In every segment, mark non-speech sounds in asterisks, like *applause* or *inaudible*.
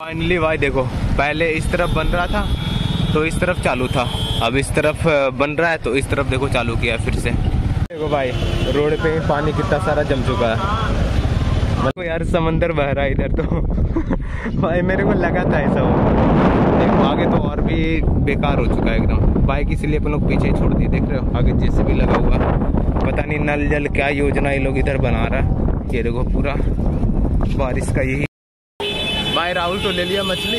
Finally भाई देखो, पहले इस तरफ़ बन रहा था तो इस तरफ़ चालू था। अब इस तरफ़ बन रहा है तो इस तरफ़ देखो चालू किया फिर से। देखो भाई, रोड पे पानी कितना सारा जम चुका है। मतलब यार, समंदर बह रहा है इधर तो। *laughs* भाई, मेरे को लगा था ऐसा हो। देखो, आगे तो और भी बेकार हो चुका है एकदम। बाइक इसलिए अपन लोग पीछे ही छोड़ दिए, देख रहे हो? आगे जैसे भी लगा हुआ। पता नहीं, नल जल क्या योजना ये लोग इधर बना रहा है। ये देखो पूरा बारिश का यही भाई राहुल तो ले लिया मछली।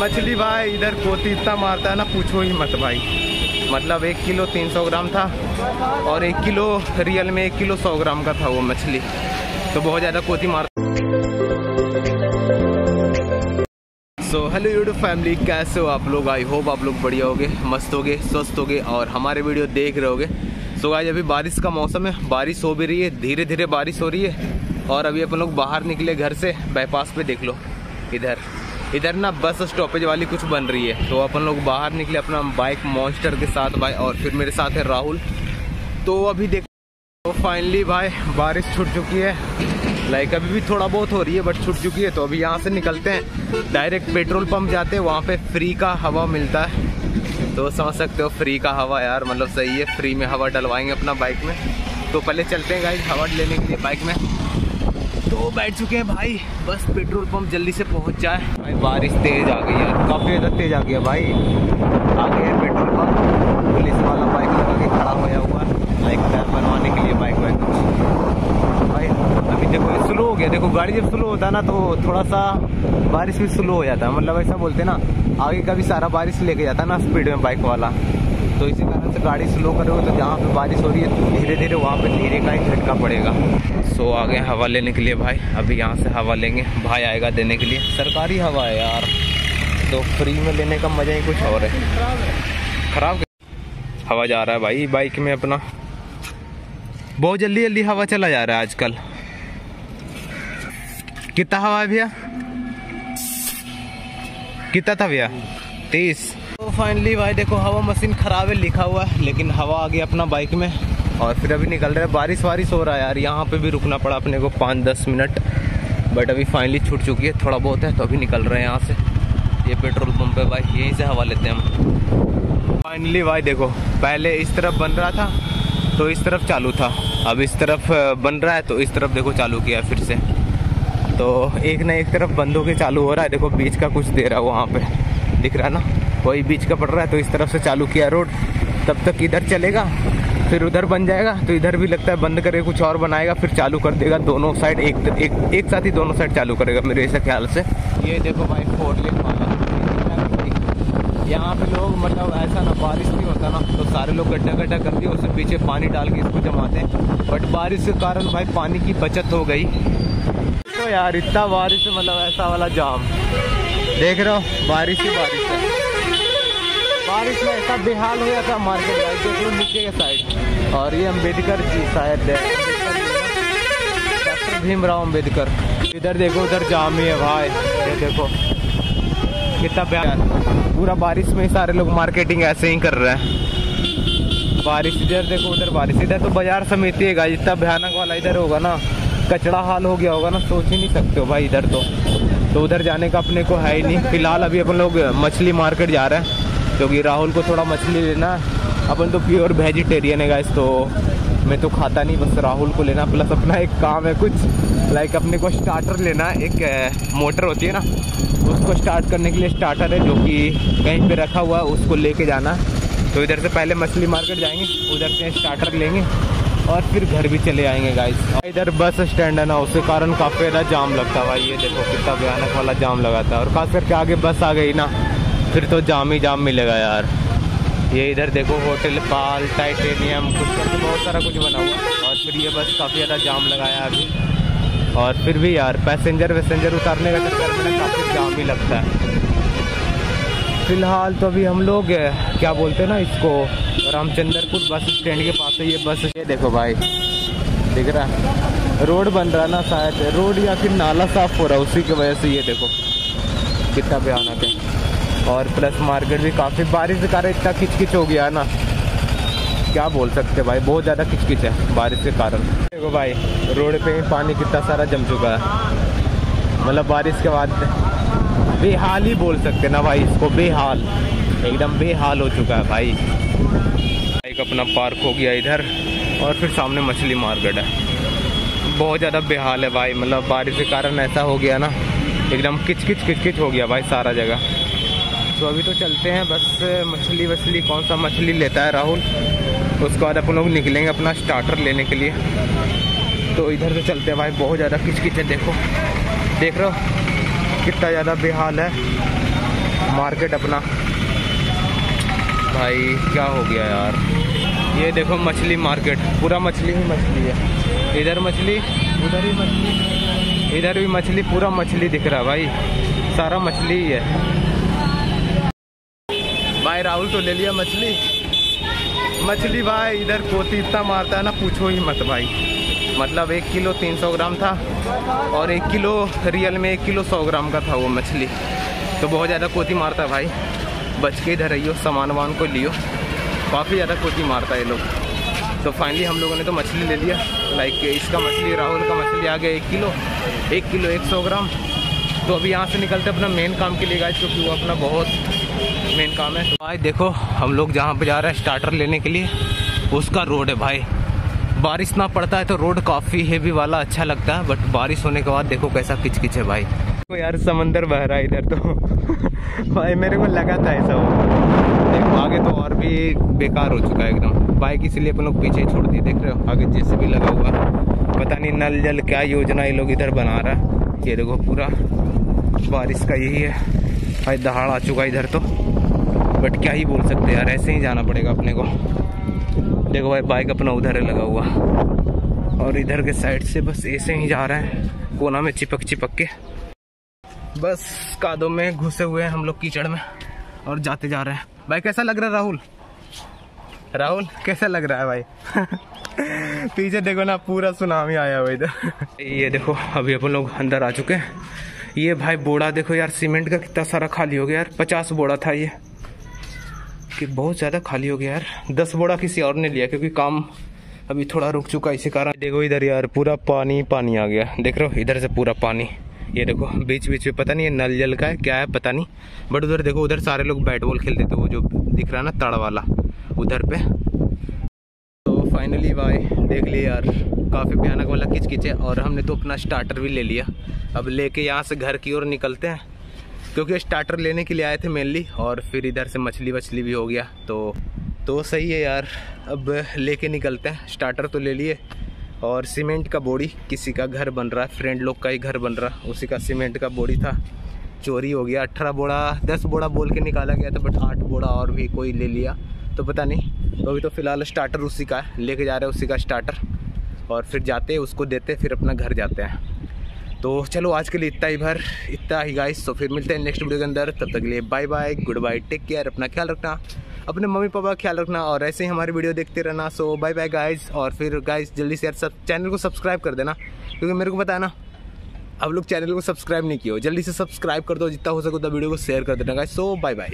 मछली भाई इधर कोती इतना मारता है ना पूछो ही मत भाई। मतलब एक किलो तीन सौ ग्राम था और एक किलो रियल में एक किलो सौ ग्राम का था वो मछली। तो बहुत ज़्यादा कोती मार सो हेलो यूट्यूब फैमिली कैसे हो आप लोग? आई होप आप लोग बढ़िया होगे मस्त होगे स्वस्थ होगे और हमारे वीडियो देख रहे होगे। सो so, आज अभी बारिश का मौसम है बारिश हो भी रही है धीरे धीरे बारिश हो रही है। और अभी अपन लोग बाहर निकले घर से बाईपास पे देख लो, इधर। इधर ना बस स्टॉपेज वाली कुछ बन रही है तो अपन लोग बाहर निकले अपना बाइक मॉन्स्टर के साथ भाई, और फिर मेरे साथ है राहुल। तो अभी देख तो फाइनली भाई, बारिश छूट चुकी है। लाइक अभी भी थोड़ा बहुत हो रही है बट छूट चुकी है तो अभी यहाँ से निकलते हैं। डायरेक्ट पेट्रोल पंप जाते हैं, वहाँ पे फ्री का हवा मिलता है। तो समझ सकते हो फ्री का हवा यार मतलब सही है फ्री में हवा डलवाएँगे अपना बाइक में। तो पहले चलते हैं गाइस हवा लेने के लिए बाइक में। तो बैठ चुके हैं भाई। बस पेट्रोल पंप जल्दी से पहुँच जाए। भाई, बारिश तेज आ गई है। काफ़ी ज़्यादा तेज आ गया भाई। आ गए हैं पेट्रोल पंप। पुलिस वाला बाइक लगा के खड़ा होया हुआ लाइक टैप बनवाने के लिए बाइक वाइक। भाई, अभी देखो स्लो हो गया। देखो, गाड़ी जब स्लो होता है ना तो थोड़ा सा बारिश भी स्लो हो जाता। है मतलब ऐसा बोलते ना, आगे का भी सारा बारिश लेके जाता है ना स्पीड में बाइक वाला। तो इसी कारण से गाड़ी स्लो करोगे तो जहाँ पे बारिश हो रही है धीरे धीरे वहाँ पे धीरे का ही झटका पड़ेगा। सो आ गए हवा लेने के लिए भाई। अभी यहाँ से हवा लेंगे। भाई आएगा देने के लिए। सरकारी हवा है यार। तो फ्री में लेने का मज़ा ही कुछ और है। खराब हवा जा रहा है भाई बाइक में अपना। बहुत जल्दी जल्दी हवा चला जा रहा है आजकल। कितना हवा है भैया? कितना था भैया? तीस। तो फाइनली भाई देखो, हवा मशीन खराब है, लिखा हुआ है, लेकिन हवा आ गया अपना बाइक में। और फिर अभी निकल रहा है बारिश वारिश हो रहा है यार, यहाँ पे भी रुकना पड़ा अपने को पाँच दस मिनट। बट अभी फाइनली छूट चुकी है, थोड़ा बहुत है तो अभी निकल रहे हैं यहाँ से। ये पेट्रोल पंप है भाई, यहीं से हवा लेते हैं हम। फाइनली भाई देखो, पहले इस तरफ़ बन रहा था तो इस तरफ़ चालू था। अब इस तरफ़ बन रहा है तो इस तरफ़ देखो चालू किया फिर से। तो एक ना एक तरफ़ बंद होके चालू हो रहा है, देखो बीच का कुछ दे रहा है वहाँ पे। दिख रहा है ना? वही बीच का पड़ रहा है तो इस तरफ़ से चालू किया रोड, तब तक इधर चलेगा, फिर उधर बन जाएगा तो इधर भी लगता है बंद करके कुछ और बनाएगा, फिर चालू कर देगा, दोनों साइड एक एक एक साथ ही दोनों साइड चालू करेगा मेरे ऐसे ख्याल से। ये देखो भाई फोर लेन वाला। यहाँ पे लोग मतलब ऐसा ना, बारिश नहीं होता ना तो सारे लोग गड्ढा गड्ढा कर दिए उससे पीछे पानी डाल के इसको जमाते हैं। बट बारिश के कारण भाई पानी की बचत हो गई। तो यार, इतना बारिश मतलब ऐसा वाला जाम। देख रहे हो, बारिश ही बारिश है। बारिश में ऐसा बेहाल हो गया था मार्केट भाई देख लो नीचे के साइड और ये अंबेडकर जी शायद डॉक्टर भीमराव अंबेडकर इधर देखो, उधर जाम ही है भाई। ये देखो, कितना प्यार। पूरा बारिश में सारे लोग मार्केटिंग ऐसे ही कर रहे हैं। बारिश इधर देखो, उधर बारिश। इधर तो बाज़ार समिति है जितना भयानक वाला इधर होगा ना। कचड़ा हाल हो गया होगा ना, सोच ही नहीं सकते हो भाई इधर तो। तो उधर जाने का अपने को है ही नहीं। फ़िलहाल अभी अपन लोग मछली मार्केट जा रहे हैं। क्योंकि राहुल को थोड़ा मछली लेना, अपन तो प्योर वेजिटेरियन है गाइस तो मैं तो खाता नहीं, बस राहुल को लेना प्लस अपना एक काम है कुछ लाइक अपने को स्टार्टर लेना, एक मोटर होती है ना, उसको स्टार्ट करने के लिए स्टार्टर है, जो कि कहीं पे रखा हुआ है, उसको लेके जाना। तो इधर से पहले मछली मार्केट जाएँगे, उधर से स्टार्टर लेंगे, और फिर घर भी चले आएँगे गाइस इधर बस स्टैंड है ना उसके कारण काफ़ी ज़्यादा जाम लगता है भाई, ये देखो कितना भयानक वाला जाम लगाता है और खास करके आगे बस आ गई ना फिर तो जाम ही जाम मिलेगा यार। ये इधर देखो होटल, पाल, टाइटेनियम, कुछ करके बहुत सारा कुछ बना हुआ। और फिर ये बस काफ़ी ज़्यादा जाम लगाया अभी। और फिर भी यार, पैसेंजर वैसेंजर उतारने का चक्कर में काफ़ी जाम ही लगता है। फ़िलहाल तो अभी हम लोग, क्या बोलते हैं ना इसको, रामचंद्रपुर बस स्टैंड के पास है ये बस। ये देखो भाई, दिख रहा है। रोड बन रहा ना शायद, रोड या फिर नाला साफ़ हो रहा है, उसी की वजह से ये देखो। कितना भयानक है। और प्लस मार्केट भी काफ़ी बारिश के कारण इतना किचकिच हो गया है ना। क्या बोल सकते भाई, बहुत ज़्यादा किचकिच है बारिश के कारण। देखो भाई, रोड पे पानी कितना सारा जम चुका है। मतलब बारिश के बाद बेहाल ही बोल सकते ना भाई, इसको बेहाल। एकदम बेहाल हो चुका है भाई। एक अपना पार्क हो गया इधर, और फिर सामने मछली मार्केट है। बहुत ज़्यादा बेहाल है भाई मतलब बारिश के कारण ऐसा हो गया ना। एकदम किच किच किच किच हो गया भाई सारा जगह। तो अभी तो चलते हैं, बस मछली वछली, कौन सा मछली लेता है राहुल? उसके बाद अपन लोग निकलेंगे अपना स्टार्टर लेने के लिए। तो इधर से चलते हैं भाई, बहुत ज़्यादा किच किच है, देखो। देख रहे हो? कितना ज़्यादा बेहाल है। मार्केट अपना। भाई, क्या हो गया यार? ये देखो मछली मार्केट, पूरा मछली ही मछली है। इधर मछली, उधर ही मछली। इधर भी मछली, पूरा मछली दिख रहा है भाई। सारा मछली ही है। भाई राहुल तो ले लिया मछली। मछली भाई, इधर कोती इतना मारता है ना, पूछो ही मत भाई। मतलब एक किलो तीन सौ ग्राम था और एक किलो रियल में एक किलो सौ ग्राम का था वो मछली। तो बहुत ज़्यादा कोती मारता है भाई। बच के इधर रहियो, सामान वामान को लियो। काफ़ी ज़्यादा कोती मारता है ये लोग। तो फाइनली हम लोगों ने तो मछली ले लिया। लाइक इसका मछली, राहुल का मछली आ गया एक किलो। एक किलो एक सौ ग्राम। तो अभी यहाँ से निकलते अपना मेन काम के लिए गए क्योंकि वो अपना बहुत मेन काम है। भाई देखो, हम लोग जहाँ पे जा रहे हैं स्टार्टर लेने के लिए, उसका रोड है भाई। बारिश ना पड़ता है तो रोड काफ़ी हेवी वाला अच्छा लगता है बट बारिश होने के बाद देखो कैसा किच किच है भाई। तो यार, समंदर बह रहा है इधर तो। *laughs* भाई, मेरे को लगा था ऐसा हो। देखो, आगे तो और भी बेकार हो चुका है एकदम। बाइक इसलिए अपन लोग पीछे छोड़ दिए, देख रहे हो? आगे जैसे भी लगा हुआ। पता नहीं नल जल क्या योजना ये लोग इधर बना रहा है। ये देखो पूरा बारिश का यही है। भाई, दहाड़ आ चुका इधर तो। बट क्या ही बोल सकते यार, ऐसे ही जाना पड़ेगा अपने को। देखो भाई बाइक अपना उधर है लगा हुआ। और इधर के साइड से बस ऐसे ही जा रहे हैं, कोना में चिपक चिपक के। बस कादों में घुसे हुए हैं हम लोग कीचड़ में, और जाते जा रहे हैं। भाई, कैसा लग रहा है राहुल? राहुल, कैसा लग रहा है भाई? *laughs* पीछे देखो ना, पूरा सुनामी आया हुआ इधर। *laughs* ये देखो, अभी अपन लोग अंदर आ चुके हैं। ये भाई बोड़ा देखो यार, सीमेंट का कितना सारा खाली हो गया यार। पचास बोड़ा था ये। कि बहुत ज़्यादा खाली हो गया यार। दस बोड़ा किसी और ने लिया, क्योंकि काम अभी थोड़ा रुक चुका इसी कारण। देखो इधर यार, पूरा पानी पानी आ गया। देख रहे हो, इधर से पूरा पानी। ये देखो बीच बीच में पता नहीं ये नल जल का है, क्या है, पता नहीं। बट उधर देखो, उधर सारे लोग बैट बॉल खेलते थे, वो जो दिख रहा है ना, तड़ वाला, उधर पे। फाइनली भाई, देख लिए यार, काफ़ी भयानक वाला किच है और हमने तो अपना स्टार्टर भी ले लिया। अब लेके यहाँ से घर की ओर निकलते हैं, क्योंकि स्टार्टर लेने के लिए आए थे मेनली और फिर इधर से मछली वछली भी हो गया तो तो सही है यार। अब लेके निकलते हैं स्टार्टर तो ले लिए, और सीमेंट का बोड़ी, किसी का घर बन रहा फ्रेंड लोग का ही घर बन रहा, उसी का सीमेंट का बोड़ी था। चोरी हो गया, अठारह बोड़ा, दस बोड़ा बोल के निकाला गया था बट आठ बोड़ा और भी कोई ले लिया। तो पता नहीं तो अभी तो फ़िलहाल स्टार्टर उसी का है। लेके जा रहे हैं उसी का स्टार्टर और फिर जाते हैं, उसको देते फिर अपना घर जाते हैं। तो चलो, आज के लिए इतना ही भर, इतना ही गाइस तो फिर मिलते हैं नेक्स्ट वीडियो के अंदर। तब तक के लिए bye bye goodbye take care अपना ख्याल रखना। अपने मम्मी पापा का ख्याल रखना और ऐसे ही हमारी वीडियो देखते रहना। सो बाय बाय गाइज़ और फिर गाइज़ जल्दी से यार सब चैनल को सब्सक्राइब कर देना, क्योंकि मेरे को पता है ना, अब लोग चैनल को सब्सक्राइब नहीं किया जल्दी से सब्सक्राइब कर दो, जितना हो सके उतना वीडियो को शेयर कर देना गाइस सो बाय बाय